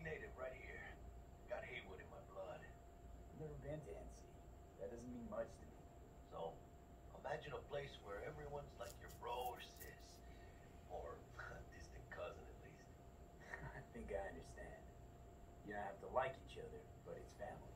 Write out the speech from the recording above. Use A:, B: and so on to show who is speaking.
A: Native right here. Got Heywood in my blood. Never been to NC. That doesn't mean much to me.
B: So, imagine a place where everyone's like your bro or sis. Or distant cousin, at least.
A: I think I understand. You don't have to like each other, but it's family.